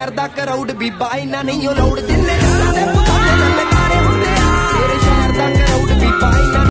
ਕਰਦਾ ਕਰਾਊਡ ਬੀਬਾ ਇੰਨਾ ਨਹੀਂ ਉਹ ਲਾਉਡ ਜਿੰਨੇ ਜਾਣਾ ਦੇ